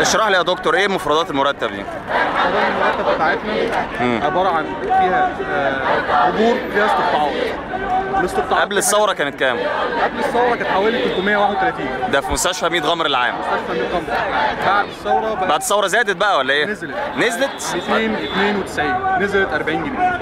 اشرح لي يا دكتور إيه مفردات المرتب دي؟ مفردات المرتب بتاعتنا عبارة عن فيها آه، عبور فيها استقطاعات الاستقطاعات قبل الثورة كانت كام؟ قبل الثورة كانت حوالي 331 ده في مستشفى 100 غمر العام. مستشفى 100 غمر. بعد الثورة بقى بعد الثورة زادت بقى ولا إيه؟ نزلت. نزلت؟ 292 نزلت 40 جنيه.